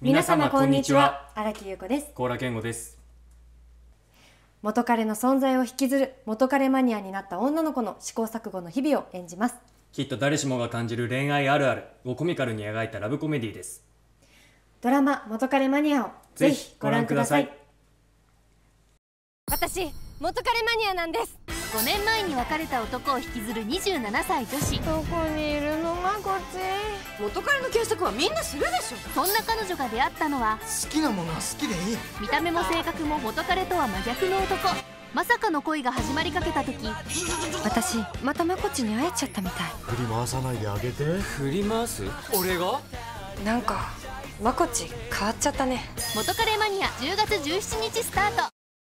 皆様こんにちは。荒木優子です。高良健吾です。元彼の存在を引きずる元彼マニアになった女の子の試行錯誤の日々を演じます。きっと誰しもが感じる恋愛あるあるをコミカルに描いたラブコメディです。ドラマ元彼マニアをぜひご覧ください。私元彼マニアなんです。5年前に別れた男を引きずる27歳女子。どこにいる元彼の検索はみんなするでしょ。そんな彼女が出会ったのは好きなものは好きでいい。見た目も性格も元彼とは真逆の男。まさかの恋が始まりかけた時私またまこちに会えちゃったみたい。振り回さないであげて。振り回す？俺が？なんかまこち変わっちゃったね。元彼マニア10月17日スタート